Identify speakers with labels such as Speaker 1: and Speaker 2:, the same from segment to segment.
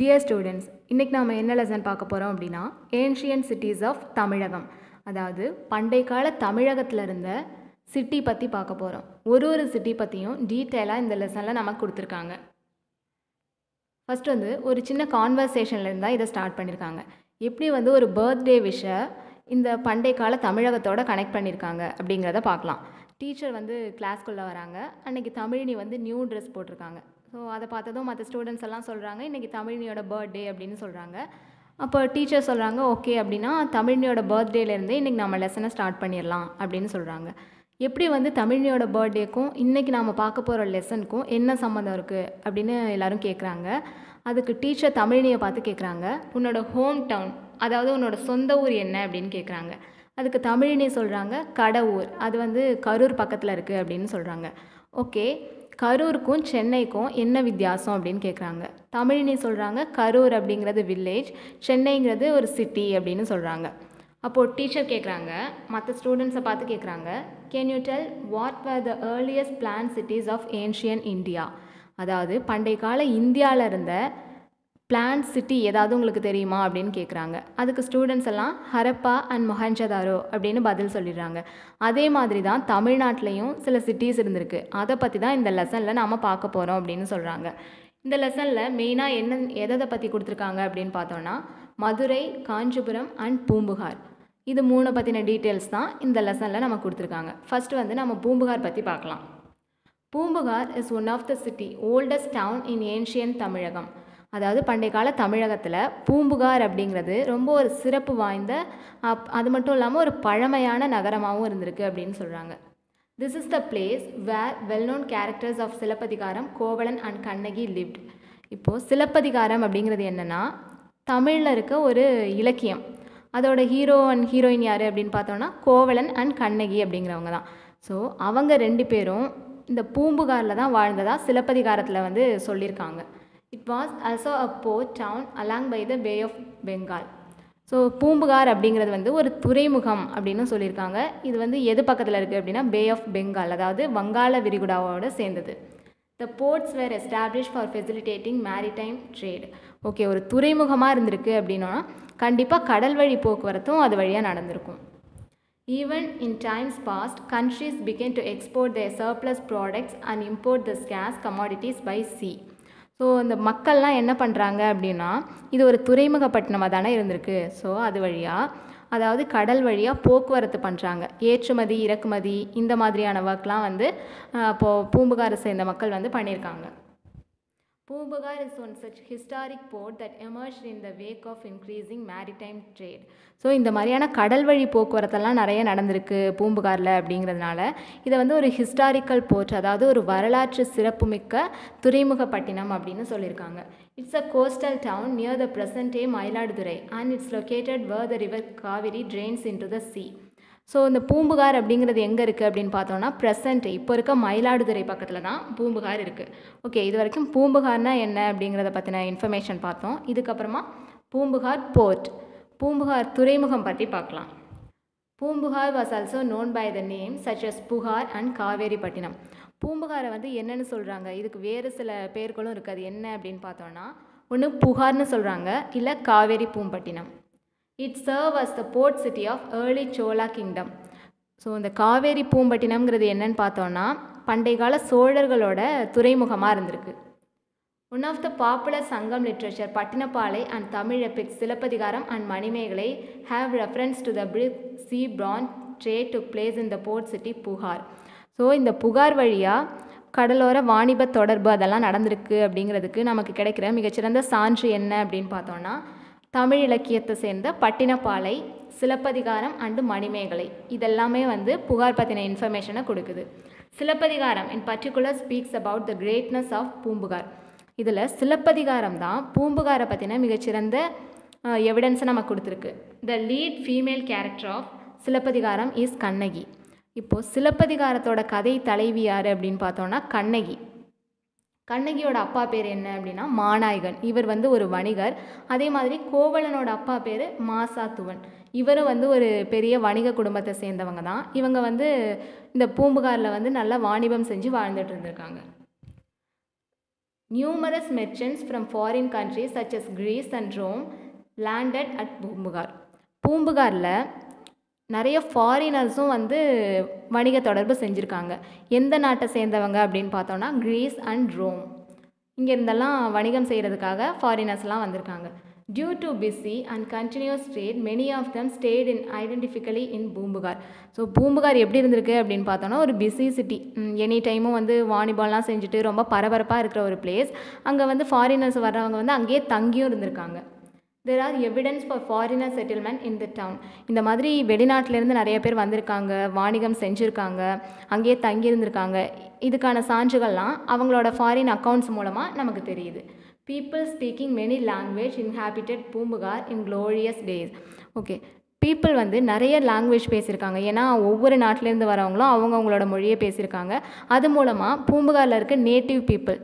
Speaker 1: Dear students இன்றைக்கி நாம் என்ன லெசன் பார்க்க போகிறோம் அப்படின்னா ஏன்ஷியன் சிட்டிஸ் ஆஃப் தமிழகம். அதாவது பண்டைய கால தமிழகத்தில் இருந்த சிட்டி பற்றி பார்க்க போகிறோம் ஒரு ஒரு சிட்டி பற்றியும் டீட்டெயிலாக இந்த லெசனில் நமக்கு கொடுத்துருக்காங்க. ஃபர்ஸ்ட் வந்து ஒரு சின்ன கான்வர்சேஷன்லேருந்து தான் இதை ஸ்டார்ட் பண்ணியிருக்காங்க எப்படி வந்து ஒரு பர்த்டே விஷை இந்த பண்டைய கால தமிழகத்தோட கனெக்ட் பண்ணியிருக்காங்க அப்படிங்கிறத பார்க்கலாம். டீச்சர் வந்து கிளாஸ்க்குள்ளே வராங்க. அன்னைக்கு தமிழினி வந்து நியூ ட்ரெஸ் போட்டிருக்காங்க. ஸோ அதை பார்த்ததும் மற்ற ஸ்டூடெண்ட்ஸ் எல்லாம் சொல்கிறாங்க இன்றைக்கி தமிழினியோட பர்த்டே அப்படின்னு சொல்கிறாங்க அப்போ டீச்சர் சொல்கிறாங்க ஓகே அப்படின்னா தமிழினியோட பர்த்டேலேருந்தே இன்றைக்கி நம்ம லெசனை ஸ்டார்ட் பண்ணிடலாம் அப்படின்னு சொல்கிறாங்க எப்படி வந்து தமிழினியோட பர்த்டேக்கும் இன்றைக்கி நாம் பார்க்க போகிற லெசனுக்கும் என்ன சம்மந்தம் இருக்குது அப்படின்னு எல்லோரும் கேட்குறாங்க அதுக்கு டீச்சர் தமிழினியை பார்த்து கேட்குறாங்க உன்னோட ஹோம் டவுன் அதாவது உன்னோட சொந்த ஊர் என்ன? அப்படின்னு கேட்குறாங்க அதுக்கு தமிழினி சொல்கிறாங்க கடவுர். அது வந்து கரூர் பக்கத்தில் இருக்குது அப்படின்னு சொல்கிறாங்க ஓகே. கரூருக்கும் சென்னைக்கும் என்ன வித்தியாசம் அப்படின்னு கேட்குறாங்க தமிழினி சொல்கிறாங்க கரூர் அப்படிங்கிறது வில்லேஜ் சென்னைங்கிறது ஒரு சிட்டி அப்படின்னு சொல்கிறாங்க அப்போது டீச்சர் கேட்குறாங்க மற்ற ஸ்டூடெண்ட்ஸை பார்த்து கேட்குறாங்க can you tell what were the earliest plan cities of ancient India அதாவது பண்டைய கால இந்தியாவில் இருந்த பிளான் சிட்டி ஏதாவது உங்களுக்கு தெரியுமா அப்படின்னு கேட்குறாங்க அதுக்கு ஸ்டூடெண்ட்ஸ் எல்லாம் ஹரப்பா அண்ட் மொஹஞ்சதாரோ அப்படின்னு பதில் சொல்லிடுறாங்க. அதே மாதிரி தான் தமிழ்நாட்டிலையும் சில சிட்டிஸ் இருந்திருக்கு. அதை பற்றி தான் இந்த லெசனில் நாம் பார்க்க போகிறோம் அப்படின்னு சொல்கிறாங்க இந்த லெசனில் மெயினாக என்ன எதை பற்றி கொடுத்துருக்காங்க அப்படின்னு பார்த்தோன்னா மதுரை காஞ்சிபுரம் அண்ட் பூம்புகார். இது மூணை பற்றின டீட்டெயில்ஸ் தான் இந்த லெசனில் நம்ம கொடுத்துருக்காங்க. ஃபஸ்ட்டு வந்து நம்ம பூம்புகார் பற்றி பார்க்கலாம். Poompuhar is one of the city oldest town in ancient Tamilakam. அதாவது பண்டைய கால தமிழகத்தில் பூம்புகார் அப்படிங்கிறது ரொம்ப ஒரு சிறப்பு வாய்ந்த அப் அது மட்டும் இல்லாமல் ஒரு பழமையான நகரமாகவும் இருந்திருக்கு அப்படின்னு சொல்கிறாங்க this is the place where well known characters of Silappatikaram Kovalan and Kannagi lived இப்போது சிலப்பதிகாரம் அப்படிங்கிறது என்னென்னா தமிழில் இருக்க ஒரு இலக்கியம். அதோட ஹீரோ அண்ட் ஹீரோயின் யார் அப்படின்னு பார்த்தோன்னா கோவலன் அண்ட் கண்ணகி அப்படிங்கிறவங்க தான். ஸோ அவங்க ரெண்டு பேரும் இந்த பூம்புகாரில் தான் வாழ்ந்ததாக சிலப்பதிகாரத்தில் வந்து சொல்லியிருக்காங்க. It was also a port town along by the bay of Bengal so Poompuhar அப்படிங்கிறது வந்து ஒரு துறைமுகம் அப்படின்னு சொல்லியிருக்காங்க. இது வந்து எது பக்கத்தில் இருக்குது அப்படின்னா பே ஆஃப் பெங்கால் அதாவது வங்காள விரிகுடாவோட சேர்ந்தது. The ports were establish for facilitating maritime trade okay ஒரு துறைமுகமாக இருந்திருக்கு அப்படின்னா கண்டிப்பாக கடல் வழி போக்குவரத்தும் அது வழியாக நடந்திருக்கும். Even in times past countries began to export the surplus products and import the scarce commodities by sea so இந்த மக்கள்லாம் என்ன பண்ணுறாங்க அப்படின்னா இது ஒரு துறைமுகப்பட்டினமாக தானே இருந்திருக்கு. ஸோ அது வழியாக அதாவது கடல் வழியாக போக்குவரத்து பண்ணுறாங்க ஏற்றுமதி இறக்குமதி இந்த மாதிரியான ஒர்க்லாம் வந்து இப்போது பூம்புகாரை சேர்ந்த மக்கள் வந்து பண்ணியிருக்காங்க. Poompuhar is one such historic port that emerge in the wake of increasing maritime trade so இந்த மாதிரியான கடல் வழி போக்குவரத்தெல்லாம் நிறைய நடந்திருக்கு பூம்புகாரில் அப்படிங்கிறதுனால. இதை வந்து ஒரு ஹிஸ்டாரிக்கல் போர்ட் அதாவது ஒரு வரலாற்று சிறப்புமிக்க துறைமுகப்பட்டினம் அப்படின்னு சொல்லியிருக்காங்க. It's a coastal town near the present day Mayiladuthurai and it's located where the river Kaveri drains into the sea so இந்த பூம்புகார் அப்படிங்கிறது எங்கே இருக்குது அப்படின்னு பார்த்தோன்னா ப்ரெசண்ட் இப்போ இருக்க மயிலாடுதுறை பக்கத்தில் தான் பூம்புகார் இருக்குது ஓகே இது வரைக்கும் பூம்புகார்னா என்ன அப்படிங்கிறத பற்றின இன்ஃபர்மேஷன் பார்த்தோம். இதுக்கப்புறமா பூம்புகார் போர்ட் பூம்புகார் துறைமுகம் பற்றி பார்க்கலாம். Poompuhar was also known by the name such as Puhar and Kaveripattinam. பூம்புகாரை வந்து என்னென்னு சொல்கிறாங்க இதுக்கு வேறு சில பேர்களும் இருக்குது அது என்ன அப்படின்னு பார்த்தோன்னா ஒன்று புகார்னு சொல்கிறாங்க இல்லை Kaveri Poompattinam. It serve as the port city of early Chola kingdom so இந்த காவேரி பூம்பட்டினம்ங்கிறது என்னன்னு பார்த்தோன்னா பண்டைய கால சோழர்களோட துறைமுகமாக இருந்திருக்கு. One of the popular Sangam literature Pattinappalai and Tamil epics Silappathikaram and Manimekalai have reference to the brisk sea borne trade to place in the port city Puhar so இந்த புகார் வழியாக கடலோர வாணிப தொடர்பு அதெல்லாம் நடந்திருக்கு அப்படிங்கிறதுக்கு நமக்கு கிடைக்கிற மிகச்சிறந்த சான்று என்ன அப்படின்னு பார்த்தோன்னா தமிழ் இலக்கியத்தை சேர்ந்த பட்டினப்பாலை சிலப்பதிகாரம் அண்டு மணிமேகலை. இதெல்லாமே வந்து புகார் பற்றின இன்ஃபர்மேஷனை கொடுக்குது. Silappathikaram in particular speaks about the greatness of Poompuhar. இதில் சிலப்பதிகாரம் தான் பூம்புகாரை பற்றின மிகச்சிறந்த எவிடன்ஸை நமக்கு கொடுத்துருக்கு. The lead female character of Silappathikaram is Kannagi. இப்போது சிலப்பதிகாரத்தோட கதை தலைவி யார் அப்படின்னு பார்த்தோன்னா கண்ணகி. கண்ணகியோட அப்பா பேர் என்ன அப்படின்னா மாநாயகன். இவர் வந்து ஒரு வணிகர். அதே மாதிரி கோவலனோட அப்பா பேர் மாசாத்துவன். இவரும் வந்து ஒரு பெரிய வணிக குடும்பத்தை சேர்ந்தவங்க தான். இவங்க வந்து இந்த பூம்புகாரில் வந்து நல்லா வாணிபம் செஞ்சு வாழ்ந்துட்டு இருந்திருக்காங்க. Numerous merchants from foreign countries such as Greece and Rome landed at Poompuhar. பூம்புகாரில் நிறைய ஃபாரினர்ஸும் வந்து வணிக தொடர்பு செஞ்சுருக்காங்க. எந்த நாட்டை சேர்ந்தவங்க அப்படின்னு பார்த்தோன்னா கிரீஸ் அண்ட் ரோம் இங்கே இருந்தெல்லாம் வணிகம் செய்கிறதுக்காக ஃபாரினர்ஸ்லாம் வந்திருக்காங்க. Due to busy and continuous trade many of them stayed in indefinitely in Poompuhar so Poompuhar எப்படி இருந்திருக்கு அப்படின்னு பார்த்தோன்னா ஒரு பிஸி சிட்டி எனி டைமும் வந்து வாலிபால்லாம் செஞ்சுட்டு ரொம்ப பரபரப்பாக இருக்கிற ஒரு பிளேஸ் அங்கே வந்து ஃபாரினர்ஸ் வர்றவங்க வந்து அங்கேயே தங்கியும் இருந்திருக்காங்க. There are evidence for foreigner settlement in the town இந்த மாதிரி வெளிநாட்டிலேருந்து நிறைய பேர் வந்திருக்காங்க வாணிகம் செஞ்சுருக்காங்க அங்கேயே தங்கியிருந்திருக்காங்க. இதுக்கான சான்றுகள்லாம் அவங்களோட ஃபாரின் அக்கௌண்ட்ஸ் மூலமாக நமக்கு தெரியுது. People speaking many language inhabited Poompuhar in glorious days okay people வந்து நிறைய லாங்குவேஜ் பேசியிருக்காங்க. ஏன்னா ஒவ்வொரு நாட்டிலேருந்து வரவங்களும் அவங்கவுங்களோட மொழியை பேசியிருக்காங்க. அது மூலமாக பூம்புகாரில் இருக்க நேட்டிவ் பீப்புள்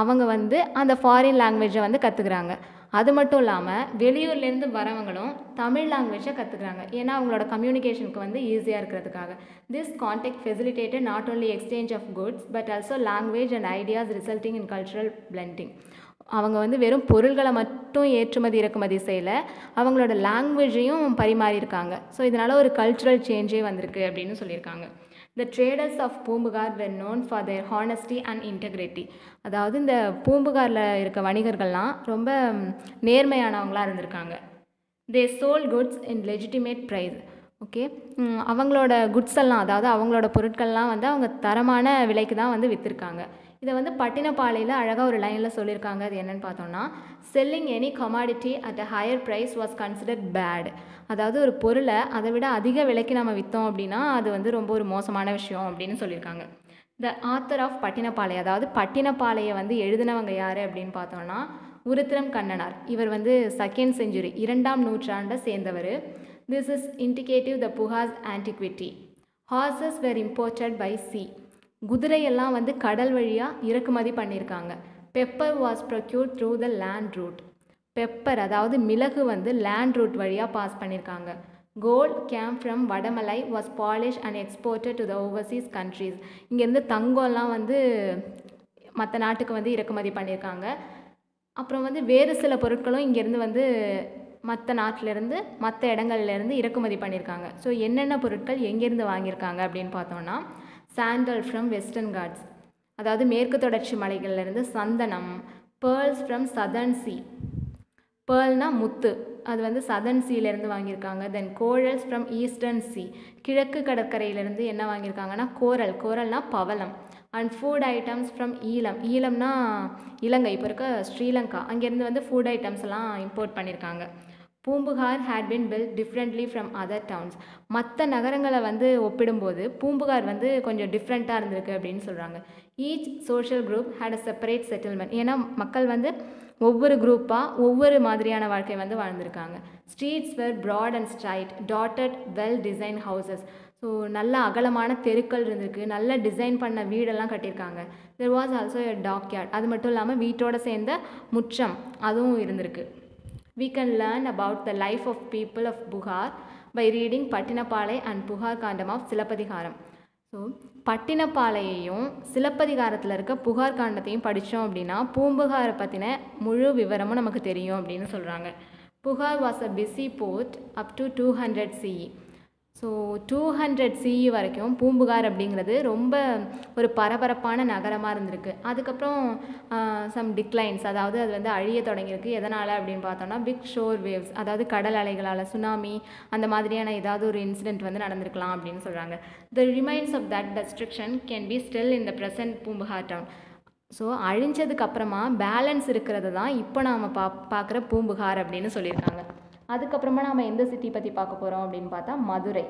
Speaker 1: அவங்க வந்து அந்த ஃபாரின் லாங்குவேஜை வந்து கற்றுக்குறாங்க அது மட்டும் இல்லாமல் வெளியூர்லேருந்து வரவங்களும் தமிழ் லாங்குவேஜை கற்றுக்குறாங்க ஏன்னா அவங்களோட கம்யூனிகேஷனுக்கு வந்து ஈஸியாக இருக்கிறதுக்காக. This contact facilitated not only exchange of goods but also language and ideas resulting in cultural blending. அவங்க வந்து வெறும் பொருள்களை மட்டும் ஏற்றுமதி இறக்குமதி செய்யலை அவங்களோட லாங்குவேஜையும் பரிமாறியிருக்காங்க. ஸோ இதனால் ஒரு கல்ச்சுரல் சேஞ்சே வந்திருக்கு அப்படின்னு சொல்லியிருக்காங்க. The traders of Poompuhar were known for their honesty and integrity அதாவது இந்த பூம்புகாரில் இருக்க வணிகர்கள்லாம் ரொம்ப நேர்மையானவங்களாக இருந்திருக்காங்க. They sold goods in legitimate price okay அவங்களோட குட்ஸ் எல்லாம் அதாவது அவங்களோட பொருட்கள்லாம் வந்து அவங்க தரமான விலைக்கு தான் வந்து விற்றுருக்காங்க இதை வந்து பட்டினப்பாளையில் அழகாக ஒரு லைனில் சொல்லியிருக்காங்க. அது என்னென்னு பார்த்தோம்னா selling any commodity at a higher price was considered bad அதாவது ஒரு பொருளை அதை விட அதிக விலைக்கு நம்ம விற்றோம் அப்படின்னா அது வந்து ரொம்ப ஒரு மோசமான விஷயம் அப்படின்னு சொல்லியிருக்காங்க. த ஆத்தர் ஆஃப் பட்டினப்பாளைய அதாவது பட்டினப்பாளையை வந்து எழுதினவங்க யார் அப்படின்னு பார்த்தோம்னா உருத்திரம் கண்ணனார். இவர் வந்து செகண்ட் செஞ்சுரி இரண்டாம் நூற்றாண்டை சேர்ந்தவர். This is indicative the Puhar's antiquity horses were imported by sea குதிரையெல்லாம் வந்து கடல் வழியாக இறக்குமதி பண்ணியிருக்காங்க. Pepper was procure through the land route pepper அதாவது மிளகு வந்து லேண்ட் ரூட் வழியாக பாஸ் பண்ணியிருக்காங்க. Gold came from Vadamalai was polish and exported to the overseas countries இங்கேருந்து தங்கம்லாம் வந்து மற்ற நாட்டுக்கு வந்து இறக்குமதி பண்ணியிருக்காங்க. அப்புறம் வந்து வேறு சில பொருட்களும் இங்கேருந்து வந்து மற்ற நாட்டிலேருந்து மற்ற இடங்கள்லேருந்து இறக்குமதி பண்ணியிருக்காங்க. ஸோ என்னென்ன பொருட்கள் எங்கேருந்து வாங்கியிருக்காங்க அப்படின்னு பார்த்தோம்னா சாண்டல் ஃப்ரம் வெஸ்டர்ன் காட்ஸ் அதாவது மேற்கு தொடர்ச்சி மலைகள்லேருந்து சந்தனம் பேர்ல்ஸ் ஃப்ரம் சதர்ன் சி பேர்ல்னா முத்து. அது வந்து சதர்ன் சீலேருந்து வாங்கியிருக்காங்க. Then corals from eastern sea கிழக்கு கடற்கரையிலேருந்து என்ன வாங்கியிருக்காங்கன்னா கோரல். கோரல்னா பவளம். And food items from Eelam ஈழம்னா இலங்கை. இப்போ இருக்க ஸ்ரீலங்கா. அங்கேருந்து வந்து ஃபுட் ஐட்டம்ஸ் எல்லாம் இம்போர்ட் பண்ணியிருக்காங்க. Poompuhar had been built differently from other towns மற்ற நகரங்களை வந்து ஒப்பிடும்போது பூம்புகார் வந்து கொஞ்சம் டிஃப்ரெண்ட்டாக இருந்திருக்கு அப்படின்னு சொல்கிறாங்க each social group had a separate settlement ஏன்னா மக்கள் வந்து ஒவ்வொரு குரூப்பாக ஒவ்வொரு மாதிரியான வாழ்க்கை வந்து வாழ்ந்திருக்காங்க. Streets were broad and straight dotted well design houses so நல்ல அகலமான தெருக்கள் இருந்திருக்கு. நல்ல டிசைன் பண்ண வீடெல்லாம் கட்டியிருக்காங்க. There was also talk yard அது மட்டும் இல்லாமல் வீட்டோட சேர்ந்த முற்றம் அதுவும் இருந்திருக்கு. We can learn about the life of people of Buhar by reading Patinapalai and Puhar Kandam of Silappathikaram so பட்டினப்பாலையையும் சிலப்பதிகாரத்தில் இருக்க புகார் காண்டத்தையும் படித்தோம் அப்படின்னா பூம்புகாரை பற்றின முழு விவரமும் நமக்கு தெரியும் அப்படின்னு சொல்கிறாங்க Puhar was a busy port up to two hundred CE so two hundred CE வரைக்கும் பூம்புகார் அப்படிங்கிறது ரொம்ப ஒரு பரபரப்பான நகரமாக இருந்திருக்கு. அதுக்கப்புறம் சம் டிக்ளைன்ஸ் அதாவது அது வந்து அழிய தொடங்கியிருக்கு. எதனால் அப்படின்னு பார்த்தோம்னா பிக் ஷோர் வேவ்ஸ் அதாவது கடல் அலைகளால் சுனாமி அந்த மாதிரியான ஏதாவது ஒரு இன்சிடென்ட் வந்து நடந்திருக்கலாம் அப்படின்னு சொல்கிறாங்க the remains of that destruction can be still in the present Poompuhar town so அழிஞ்சதுக்கப்புறமா balance இருக்கிறது தான் இப்போ நாம் பா பார்க்குற பூம்புகார் அப்படின்னு சொல்லியிருக்காங்க. அதுக்கப்புறமா நாம் எந்த சிட்டி பற்றி பார்க்க போகிறோம் அப்படின்னு பார்த்தா Madurai.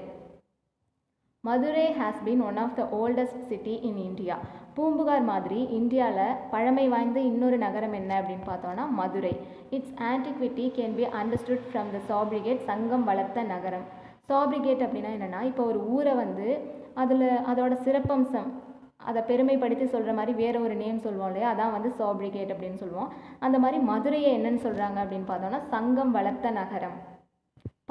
Speaker 1: Madurai has been one of the oldest city in India Poompuhar மாதிரி இந்தியாவில் பழமை வாய்ந்த இன்னொரு நகரம் என்ன அப்படின்னு பார்த்தோன்னா Madurai. Its antiquity can be understood from the sobriquet Sangam வளர்த்த நகரம். சாப்ரிகேட் அப்படின்னா என்னென்னா இப்போ ஒரு ஊரை வந்து அதில் அதோட சிறப்பம்சம் அதை பெருமைப்படுத்தி சொல்கிற மாதிரி வேறு ஒரு நேம் சொல்லுவோம் இல்லையா? அதான் வந்து சாப்ரிகேட் அப்படின்னு சொல்லுவோம். அந்த மாதிரி மதுரையை என்னன்னு சொல்கிறாங்க அப்படின்னு பார்த்தோன்னா சங்கம் வளர்த்த நகரம்.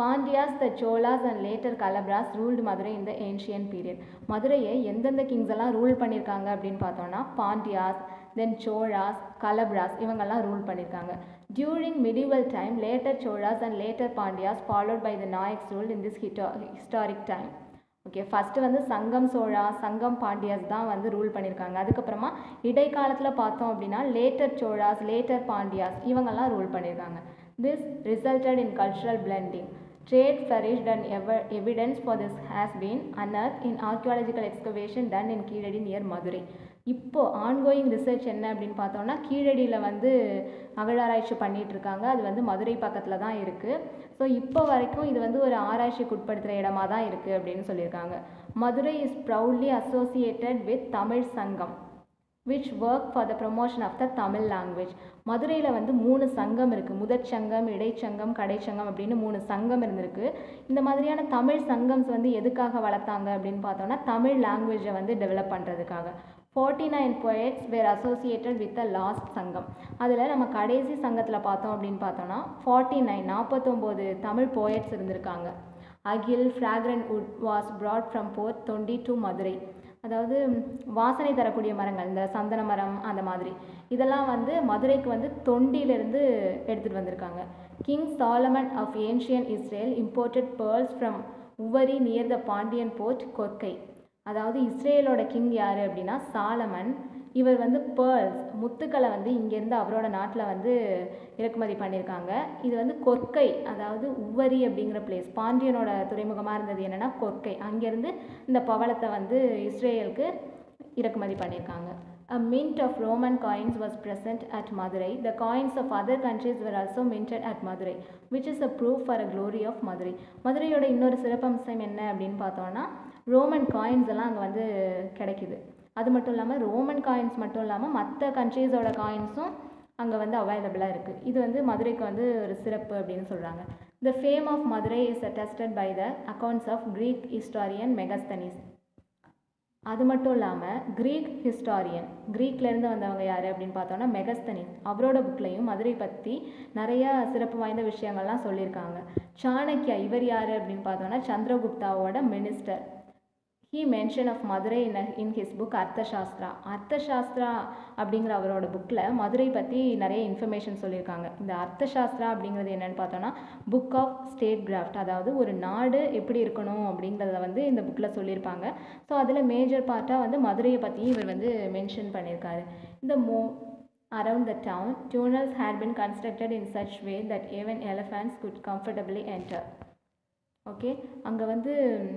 Speaker 1: Pandyas the Cholas and later Kalabhras ruled Madurai இந்த ஏன்ஷியன் பீரியட் மதுரையை எந்தெந்த கிங்ஸ் எல்லாம் ரூல் பண்ணியிருக்காங்க அப்படின்னு பார்த்தோன்னா பாண்டியாஸ் தென் சோழாஸ் கலப்ராஸ் இவங்கெல்லாம் ரூல் பண்ணியிருக்காங்க during medieval time later Cholas and later Pandyas followed by the Nayaks rule in this ஹிட்டா historic time okay first வந்து சங்கம் சோழா சங்கம் பாண்டியாஸ் தான் வந்து ரூல் பண்ணியிருக்காங்க அதுக்கப்புறமா இடைக்காலத்தில் பார்த்தோம் அப்படின்னா லேட்டர் சோழாஸ் லேட்டர் பாண்டியாஸ் இவங்கெல்லாம் ரூல் பண்ணியிருக்காங்க this resulted in cultural blending trade flourished and ever evidence for this has been unearthed in archaeological excavation done in Keezhadi near Madurai இப்போது ஆன்கோயிங் ரிசர்ச் என்ன அப்படின்னு பார்த்தோம்னா கீழடியில் வந்து அகழாராய்ச்சி பண்ணிகிட்ருக்காங்க அது வந்து மதுரை பக்கத்தில் தான் இருக்குது ஸோ இப்போ வரைக்கும் இது வந்து ஒரு ஆராய்ச்சிக்கு உட்படுத்துகிற இடமா தான் இருக்குது அப்படின்னு சொல்லியிருக்காங்க. Madurai is proudly associated with Tamil Sangam which work for the promotion of the Tamil language மதுரையில் வந்து மூணு சங்கம் இருக்குது முதற் சங்கம் இடைச்சங்கம் கடைச்சங்கம் அப்படின்னு மூணு சங்கம் இருந்திருக்கு. இந்த மாதிரியான தமிழ் சங்கம்ஸ் வந்து எதுக்காக வளர்த்தாங்க அப்படின்னு பார்த்தோம்னா தமிழ் லாங்குவேஜை வந்து டெவலப் பண்ணுறதுக்காக forty nine poets were associated with the last Sangam அதில் நம்ம கடைசி சங்கத்தில் பார்த்தோம் அப்படின்னு பார்த்தோம்னா ஃபார்ட்டி நைன் நாற்பத்தொம்போது தமிழ் போயட்ஸ் இருந்திருக்காங்க. Akil fragrant wood was brought from port Thondi to Madurai அதாவது வாசனை தரக்கூடிய மரங்கள் இந்த சந்தன மரம் அந்த மாதிரி. இதெல்லாம் வந்து மதுரைக்கு வந்து தொண்டியிலிருந்து எடுத்துகிட்டு வந்திருக்காங்க. King Solomon of ancient Israel imported pearls from Uvari near the Pandyan port Korkai அதாவது இஸ்ரேலோட கிங் யார் அப்படின்னா சாலமன். இவர் வந்து பேர்ல்ஸ் முத்துக்களை வந்து இங்கேருந்து அவரோட நாட்டில் வந்து இறக்குமதி பண்ணியிருக்காங்க. இது வந்து கொர்க்கை அதாவது உவரி அப்படிங்கிற பிளேஸ் பாண்டியனோட துறைமுகமாக இருந்தது என்னென்னா கொர்க்கை அங்கேருந்து இந்த பவளத்தை வந்து இஸ்ரேலுக்கு இறக்குமதி பண்ணியிருக்காங்க. A mint of Roman coins was present at Madurai. The coins of other countries were also minted at Madurai, which is a proof for a glory of Madurai. மதுரையோட இன்னொரு சிறப்பம்சம் என்ன அப்படின்னு பார்த்தோன்னா ரோமன் காயின்ஸ் எல்லாம் அங்கே வந்து கிடைக்குது. அது மட்டும் இல்லாமல் ரோமன் காயின்ஸ் மட்டும் இல்லாமல் மற்ற கண்ட்ரீஸோட காயின்ஸும் அங்கே வந்து அவைலபிளாக இருக்குது இது வந்து மதுரைக்கு வந்து ஒரு சிறப்பு அப்படின்னு சொல்கிறாங்க the fame of Madurai is attested by the accounts of Greek historian Megasthenes அது மட்டும் இல்லாமல் க்ரீக் ஹிஸ்டாரியன் க்ரீக்லேருந்து வந்தவங்க யார் அப்படின்னு பார்த்தோன்னா மெகஸ்தனிஸ் அவரோட புக்லையும் மதுரை பற்றி நிறையா சிறப்பு வாய்ந்த விஷயங்கள்லாம் சொல்லியிருக்காங்க. சாணக்கியா இவர் யார் அப்படின்னு பார்த்தோன்னா சந்திரகுப்தாவோட minister he mention of Madurai in in his book Arthashastra Arthashastra அப்படிங்கிற அவரோட புக்கில் மதுரை பற்றி நிறைய இன்ஃபர்மேஷன் சொல்லியிருக்காங்க. இந்த அர்த்தசாஸ்திரா அப்படிங்கிறது என்னென்னு பார்த்தோன்னா புக் ஆஃப் ஸ்டேட் கிராஃப்ட் அதாவது ஒரு நாடு எப்படி இருக்கணும் அப்படிங்கிறத வந்து இந்த புக்கில் சொல்லியிருப்பாங்க. ஸோ அதில் மேஜர் பார்ட்டாக வந்து மதுரையை பற்றியும் இவர் வந்து மென்ஷன் பண்ணியிருக்காரு. இந்த மோ Around the town, tunnels had been constructed in such way that even elephants could comfortably enter. Okay அங்கே வந்து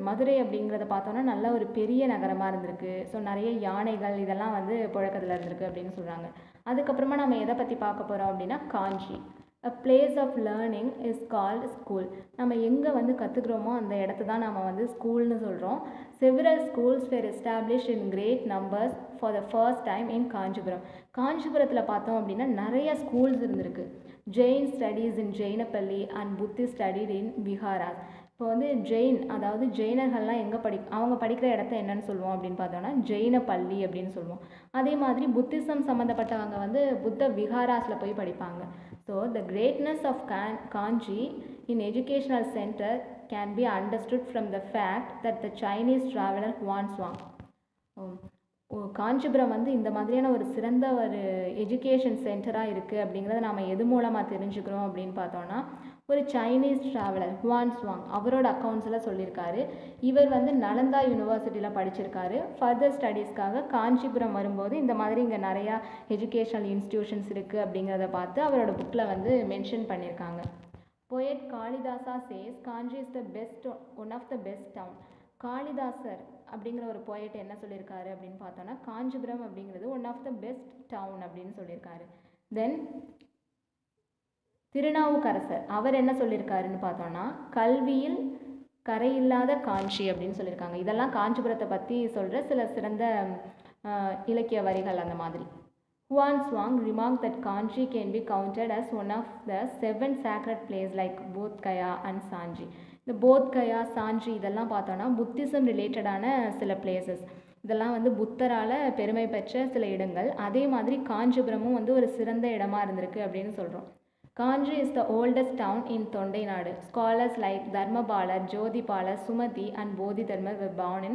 Speaker 1: மதுரை அப்படிங்கிறத பார்த்தோன்னா நல்ல ஒரு பெரிய நகரமாக இருந்திருக்கு. ஸோ நிறைய யானைகள் இதெல்லாம் வந்து புழக்கத்தில் இருந்திருக்கு அப்படின்னு சொல்கிறாங்க அதுக்கப்புறமா நம்ம எதை பற்றி பார்க்க போகிறோம் அப்படின்னா Kanchi. A place of learning is called school நம்ம எங்கே வந்து கற்றுக்குறோமோ அந்த இடத்த தான் நம்ம வந்து ஸ்கூல்னு சொல்கிறோம் several schools were establish in great numbers for the first time in Kanchipuram காஞ்சிபுரத்தில் பார்த்தோம் அப்படின்னா நிறைய ஸ்கூல்ஸ் இருந்திருக்கு. Jain studies in Jainappalli and புத்தி ஸ்டடீட் இன் விஹாராஸ் இப்போ வந்து ஜெயின் அதாவது ஜெயினர்கள்லாம் எங்கே படி அவங்க படிக்கிற இடத்த என்னன்னு சொல்லுவோம் அப்படின்னு பார்த்தோன்னா ஜெயின பள்ளி அப்படின்னு சொல்லுவோம். அதே மாதிரி புத்திசம் சம்மந்தப்பட்டவங்க வந்து புத்த விஹாராஸில் போய் படிப்பாங்க. So the greatness of Khan Kanchi in educational center can be understood from the fact that the Chinese traveller Hiuen Tsang ஓ காஞ்சிபுரம் வந்து இந்த மாதிரியான ஒரு சிறந்த ஒரு எஜுகேஷன் சென்டராக இருக்குது அப்படிங்கிறத நாம் எது மூலமாக தெரிஞ்சுக்கிறோம் அப்படின்னு பார்த்தோன்னா ஒரு சைனீஸ் ட்ராவலர் ஹுவான் ஸ்வாங் அவரோட அக்கௌண்ட்ஸில் சொல்லியிருக்காரு இவர் வந்து நலந்தா யூனிவர்சிட்டியில் படிச்சிருக்காரு. ஃபர்தர் ஸ்டடீஸ்க்காக காஞ்சிபுரம் வரும்போது இந்த மாதிரி இங்கே நிறையா எஜுகேஷனல் இன்ஸ்டியூஷன்ஸ் இருக்குது அப்படிங்கிறத பார்த்து அவரோட புக்கில் வந்து மென்ஷன் பண்ணியிருக்காங்க poet Kalidasa says Kanchi is the best one of the best town Kalidasar அப்படிங்கிற ஒரு போயட் என்ன சொல்லியிருக்காரு அப்படின்னு பார்த்தோன்னா காஞ்சிபுரம் அப்படிங்கிறது one of the best town அப்படின்னு சொல்லியிருக்காரு தென் திருநாவுக்கரசர் அவர் என்ன சொல்லியிருக்காருன்னு பார்த்தோன்னா கல்வியில் கரையில்லாத காஞ்சி அப்படின்னு சொல்லியிருக்காங்க இதெல்லாம் காஞ்சிபுரத்தை பற்றி சொல்கிற சில சிறந்த இலக்கிய வரிகள் அந்த மாதிரி. Huan Swang remarked that Kanchi can be counted as one of the seven sacred places like Bodh Gaya and Sanji. இந்த போத் கயா சாஞ்சி இதெல்லாம் பார்த்தோன்னா புத்திசம் ரிலேட்டடான சில பிளேசஸ் இதெல்லாம் வந்து புத்தரால் பெருமை பெற்ற சில இடங்கள். அதே மாதிரி காஞ்சிபுரமும் வந்து ஒரு சிறந்த இடமா இருந்திருக்கு அப்படின்னு சொல்கிறோம் Kanchi is the oldest town in Thondai Nadu scholars like Dharmapalar Jothipalar Sumathi and Bodhi Dharmar were born in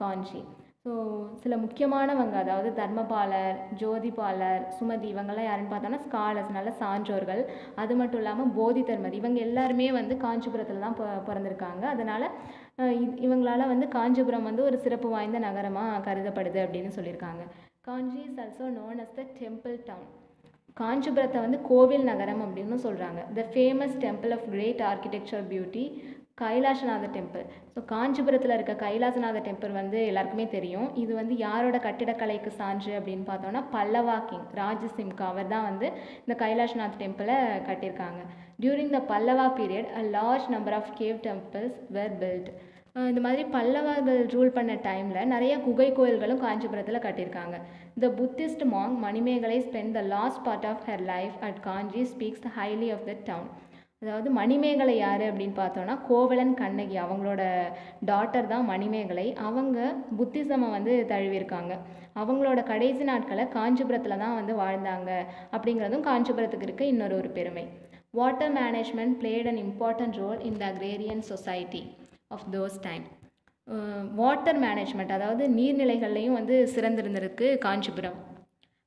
Speaker 1: Kanchi so சில முக்கியமானவங்க அதாவது தர்மபாலர் ஜோதிபாலர் சுமதி இவங்கெல்லாம் யாருன்னு பார்த்தோன்னா ஸ்காலர்ஸ் நல்ல சான்றோர்கள். அது மட்டும் இல்லாமல் போதி தர்மர் இவங்க எல்லாருமே வந்து காஞ்சிபுரத்தில் தான் பிறந்திருக்காங்க. அதனால் இவங்களால் வந்து காஞ்சிபுரம் வந்து ஒரு சிறப்பு வாய்ந்த நகரமாக கருதப்படுது அப்படின்னு சொல்லியிருக்காங்க. Kanchi is also known as the temple town காஞ்சிபுரத்தை வந்து கோவில் நகரம் அப்படின்னு சொல்கிறாங்க the famous temple of great architecture beauty Kailasanatha temple so காஞ்சிபுரத்தில் இருக்க கைலாசநாத டெம்பிள் வந்து எல்லாருக்குமே தெரியும். இது வந்து யாரோட கட்டிடக்கலைக்கு சான்று அப்படின்னு பார்த்தோன்னா பல்லவா கிங் ராஜசிம்கா. அவர் தான் வந்து இந்த கைலாசநாத் டெம்பிளை கட்டியிருக்காங்க. During the Pallava period a large number of cave temples were built இந்த மாதிரி பல்லவர்கள் ரூல் பண்ண டைமில் நிறைய குகை கோயில்களும் காஞ்சிபுரத்தில் கட்டியிருக்காங்க. The Buddhist monk Manimekalai spend the last part of her life at Kanchi speaks the highly of the town அதாவது மணிமேகலை யார் அப்படின்னு பார்த்தோன்னா கோவலன் கண்ணகி அவங்களோட டாட்டர் தான் மணிமேகலை. அவங்க புத்திசமை வந்து தழுவியிருக்காங்க. அவங்களோட கடைசி நாட்களை காஞ்சிபுரத்தில் தான் வந்து வாழ்ந்தாங்க அப்படிங்கிறதும் காஞ்சிபுரத்துக்கு இருக்க இன்னொரு ஒரு பெருமை. Water management played an important role in the agrarian society of those time water management அதாவது நீர்நிலைகள்லையும் வந்து சிறந்திருந்திருக்கு Kanchipuram.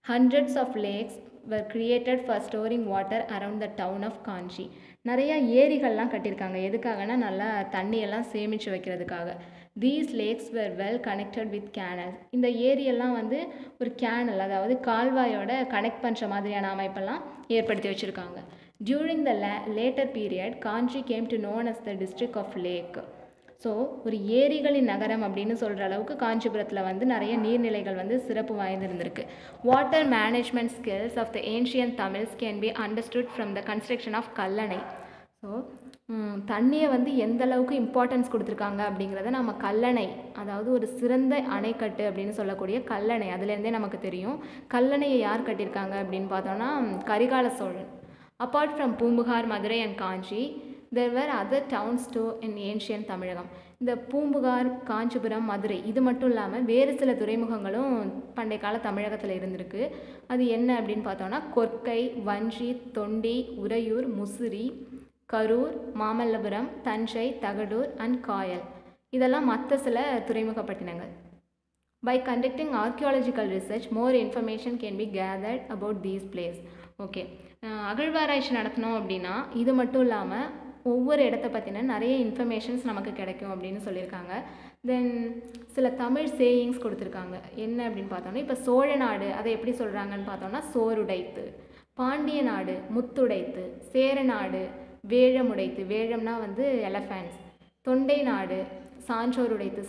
Speaker 1: Hundreds of lakes were created for storing water around the town of Kanchi நிறையா ஏரிகள்லாம் கட்டியிருக்காங்க. எதுக்காகனா நல்லா தண்ணியெல்லாம் சேமித்து வைக்கிறதுக்காக. These lakes were well connected with canal இந்த ஏரியெல்லாம் வந்து ஒரு கேனல் அதாவது கால்வாயோட கனெக்ட் பண்ணுற மாதிரியான அமைப்பெல்லாம் ஏற்படுத்தி வச்சுருக்காங்க. During the Leh later period Kanchi came to known as the district of lake so ஒரு ஏரிகளின் நகரம் அப்படின்னு சொல்கிற அளவுக்கு காஞ்சிபுரத்தில் வந்து நிறைய நீர்நிலைகள் வந்து சிறப்பு வாய்ந்திருந்திருக்கு water management skills of the ancient Tamils can be understood from the construction of Kallanai so தண்ணியை வந்து எந்த அளவுக்கு இம்பார்ட்டன்ஸ் கொடுத்துருக்காங்க அப்படிங்கிறத நம்ம கல்லணை அதாவது ஒரு சிறந்த அணைக்கட்டு அப்படின்னு சொல்லக்கூடிய கல்லணை அதுலேருந்தே நமக்கு தெரியும். கல்லணையை யார் கட்டியிருக்காங்க அப்படின்னு பார்த்தோன்னா Karikala Cholan. Apart from Poompuhar Madurai and Kanchi there were other towns too in ancient Tamilagam. இந்த பூம்புகார் காஞ்சிபுரம் மதுரை இது மட்டும் இல்லாமல் வேறு சில துறைமுகங்களும் பண்டைய கால தமிழகத்தில் இருந்திருக்கு. அது என்ன அப்படின்னு பார்த்தோன்னா கொற்கை வஞ்சி தொண்டி உறையூர் முசிறி கரூர் மாமல்லபுரம் தஞ்சை தகடூர் அண்ட் காயல். இதெல்லாம் மற்ற சில துறைமுகப்பட்டினங்கள். By conducting archaeological research more information can be gathered about these place okay அகழ்வாராய்ச்சி நடத்தினோம் அப்படின்னா இது மட்டும் இல்லாமல் ஒவ்வொரு இடத்த பற்றின நிறைய இன்ஃபர்மேஷன்ஸ் நமக்கு கிடைக்கும் அப்படின்னு சொல்லியிருக்காங்க. தென் சில தமிழ் சேயிங்ஸ் கொடுத்துருக்காங்க. என்ன அப்படின்னு பார்த்தோம்னா இப்போ சோழ நாடு அதை எப்படி சொல்கிறாங்கன்னு பார்த்தோம்னா சோறுடைத்து பாண்டிய நாடு முத்துடைத்து சேர நாடு வேழமுடைத்து வேழம்னா வந்து எலஃபேண்ட்ஸ் தொண்டை நாடு சான்றோர் உடைத்து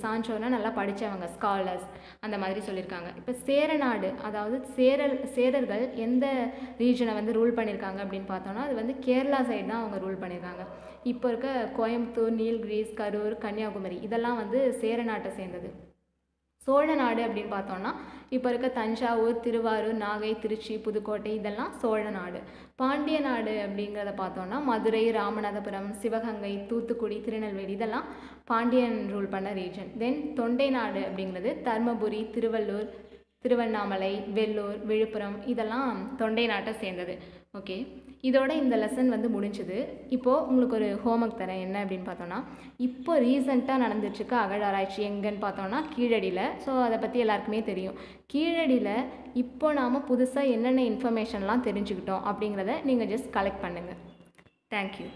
Speaker 1: நல்லா படித்தவங்க ஸ்காலர்ஸ் அந்த மாதிரி சொல்லியிருக்காங்க இப்போ சேரநாடு அதாவது சேரல் சேரர்கள் எந்த ரீஜனை வந்து ரூல் பண்ணியிருக்காங்க அப்படின்னு பார்த்தோம்னா அது வந்து கேரளா சைடு தான் அவங்க ரூல் பண்ணியிருக்காங்க இப்போ இருக்க கோயம்புத்தூர் நீல்கிரிஸ் கரூர் கன்னியாகுமரி இதெல்லாம் வந்து சேர நாட்டை சேர்ந்தது. சோழ நாடு அப்படின்னு பார்த்தோம்னா இப்போ இருக்க தஞ்சாவூர் திருவாரூர் நாகை திருச்சி புதுக்கோட்டை இதெல்லாம் சோழ நாடு. பாண்டிய நாடு அப்படிங்கிறத பார்த்தோம்னா மதுரை ராமநாதபுரம் சிவகங்கை தூத்துக்குடி திருநெல்வேலி இதெல்லாம் பாண்டியன் ரூல் பண்ண ரீஜன் தென் தொண்டை நாடு அப்படிங்கிறது தர்மபுரி திருவள்ளூர் திருவண்ணாமலை வெள்ளூர் விழுப்புரம் இதெல்லாம் தொண்டை நாட்டை சேர்ந்தது. ஓகே இதோட இந்த லெசன் வந்து முடிஞ்சுது. இப்போது உங்களுக்கு ஒரு ஹோம்ஒர்க் தரேன். என்ன அப்படின்னு பார்த்தோன்னா இப்போ ரீசெண்டாக நடந்துட்டுருக்க அகழாராய்ச்சி எங்கன்னு பார்த்தோன்னா கீழடியில். ஸோ அதை பற்றி எல்லாருக்குமே தெரியும். கீழடியில் இப்போ நாம் புதுசாக என்னென்ன இன்ஃபர்மேஷன்லாம் தெரிஞ்சுக்கிட்டோம் அப்படிங்கிறத நீங்கள் ஜஸ்ட் கலெக்ட் பண்ணுங்கள் தேங்க்யூ